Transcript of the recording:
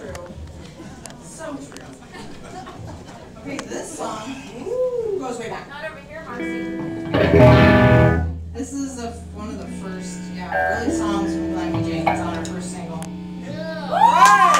true. So true. Okay, this song ooh, goes way back. Not over here, Marcy. This is a, one of the first, yeah, early songs from Glenn Jane. It's on her first single. Yeah.